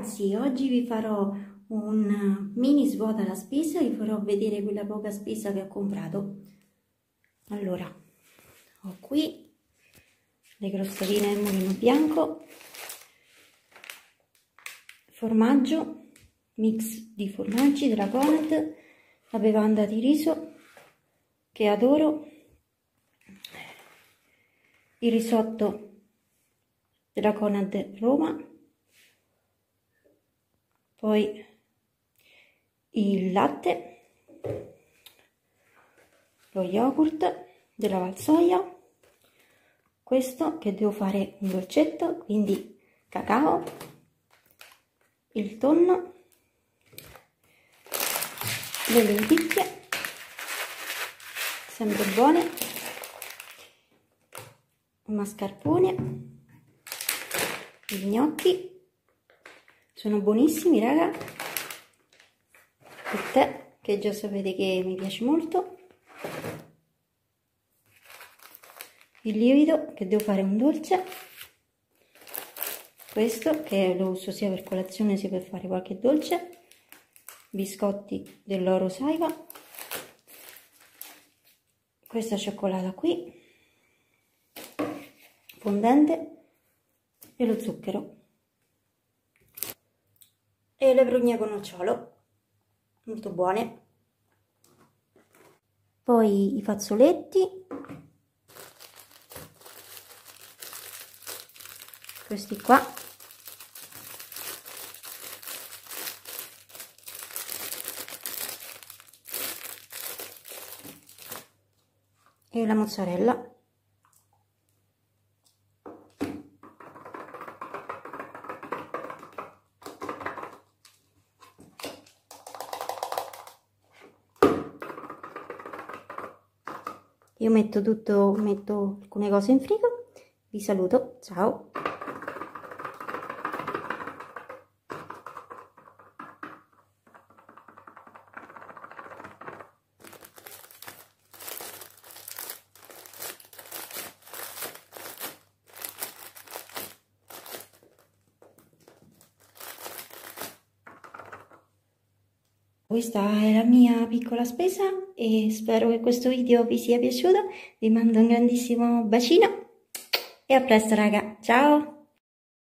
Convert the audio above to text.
ragazzi, oggi vi farò un mini svuota la spesa, vi farò vedere quella poca spesa che ho comprato. Allora, ho qui le crostaline del mulino bianco, formaggio, mix di formaggi della Conad, la bevanda di riso che adoro, il risotto della Conad Roma, poi il latte, lo yogurt della Valsoia, questo che devo fare un dolcetto, quindi cacao, il tonno, le lenticchie, sempre buone, il mascarpone, i gnocchi, sono buonissimi raga. Il tè che già sapete che mi piace molto. Il lievito che devo fare un dolce. Questo che lo uso sia per colazione sia per fare qualche dolce. Biscotti dell'oro saiva questa cioccolata qui. Fondente. E lo zucchero e le prugne con nocciolo, molto buone. Poi i fazzoletti, questi qua. E la mozzarella. Io metto tutto, metto alcune cose in frigo, vi saluto, ciao! Questa è la mia piccola spesa e spero che questo video vi sia piaciuto. Vi mando un grandissimo bacino e a presto raga, ciao!